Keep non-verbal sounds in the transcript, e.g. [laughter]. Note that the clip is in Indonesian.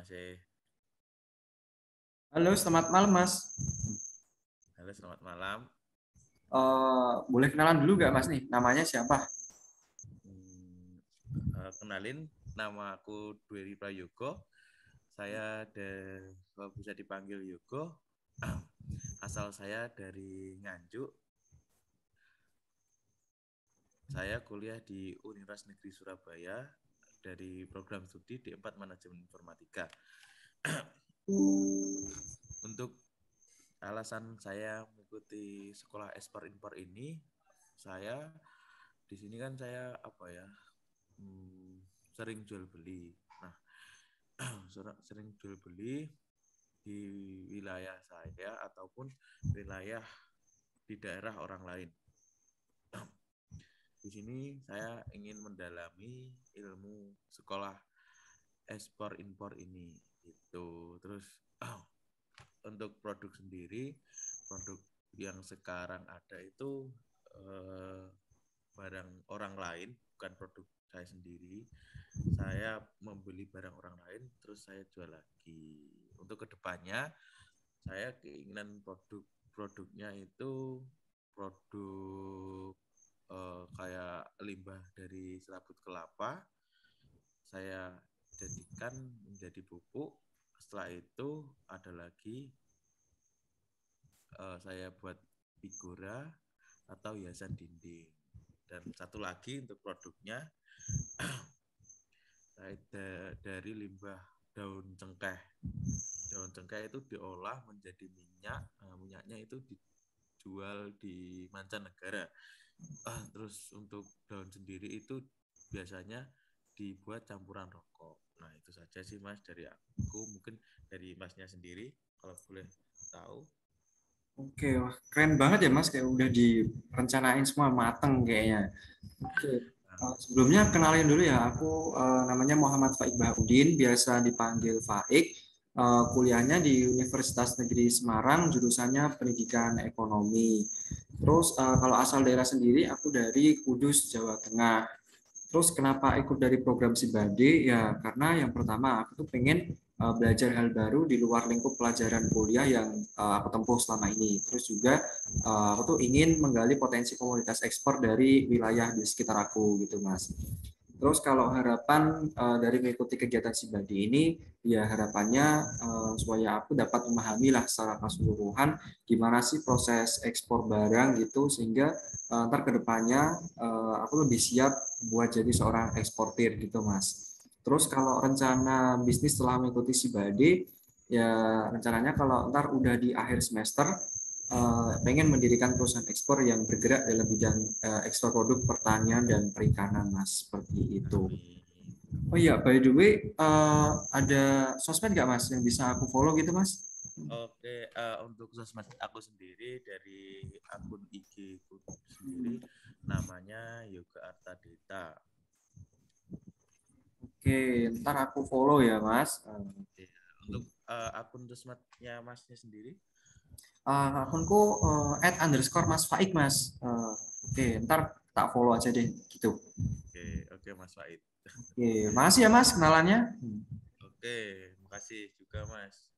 Masih. Halo, selamat malam Mas. Halo, selamat malam. Uh, boleh kenalan dulu nggak Mas nih? Namanya siapa? Hmm, uh, kenalin, nama aku Dwi Prayogo. Saya de, bisa dipanggil Yogo. [clears throat] Asal saya dari Nganjuk. Saya kuliah di Universitas Negeri Surabaya dari program studi D4 Manajemen Informatika. [clears throat] Untuk alasan saya mengikuti sekolah ekspor impor ini, saya di sini kan saya apa ya hmm, sering jual beli. Nah, [clears throat] sering jual beli di wilayah saya ataupun wilayah di daerah orang lain. [clears throat] Di sini saya ingin mendalami ilmu sekolah ekspor impor ini itu. Terus oh, [clears throat] untuk produk sendiri, produk yang sekarang ada itu eh, barang orang lain, bukan produk saya sendiri. Saya membeli barang orang lain, terus saya jual lagi. Untuk ke depannya, saya keinginan produk produknya itu produk uh, kayak limbah dari serabut kelapa saya jadikan menjadi pupuk. Setelah itu ada lagi uh, saya buat figura atau hiasan dinding. Dan satu lagi untuk produknya [clears throat] dari limbah daun cengkeh. Daun cengkeh itu diolah menjadi minyak nah, minyaknya itu dijual di mancanegara. Ah, [clears throat] terus untuk daun sendiri itu biasanya dibuat campuran rokok. Nah itu saja sih mas dari aku mungkin dari masnya sendiri kalau boleh tahu. Oke, wah keren banget ya mas kayak udah direncanain semua mateng kayaknya. Oke. Uh, sebelumnya kenalin dulu ya, aku uh, namanya Muhammad Faik Bahudin, biasa dipanggil Faik. Uh, kuliahnya di Universitas Negeri Semarang, jurusannya Pendidikan Ekonomi. Terus uh, kalau asal daerah sendiri aku dari Kudus, Jawa Tengah. Terus kenapa ikut dari program Sibade? Ya karena yang pertama aku tuh pengen uh, belajar hal baru di luar lingkup pelajaran kuliah yang uh, aku tempuh selama ini. Terus juga uh, aku tuh ingin menggali potensi komunitas ekspor dari wilayah di sekitar aku gitu mas. Terus kalau harapan uh, dari mengikuti kegiatan Sibadi ini, ya harapannya uh, supaya aku dapat memahami lah secara keseluruhan gimana sih proses ekspor barang gitu, sehingga uh, ntar ke depannya uh, aku lebih siap buat jadi seorang eksportir gitu mas. Terus kalau rencana bisnis setelah mengikuti Sibadi, ya rencananya kalau ntar udah di akhir semester, uh, pengen mendirikan perusahaan ekspor yang bergerak dalam bidang uh, ekspor produk pertanian dan perikanan, Mas. Seperti itu. Oh iya, by the way, uh, ada sosmed nggak Mas yang bisa aku follow gitu, Mas? Oke, uh, untuk sosmed aku sendiri dari akun IG sendiri namanya Yoga Arta Deta. Oke, ntar aku follow ya, Mas. Oke. Untuk uh, akun sosmednya Masnya sendiri? Uh, akunku uh, at underscore Mas Faik Mas. Uh, Oke, okay, ntar tak follow aja deh gitu. Oke, okay, oke okay, Mas Faik. Oke, okay, makasih ya Mas kenalannya. Oke, makasih juga Mas.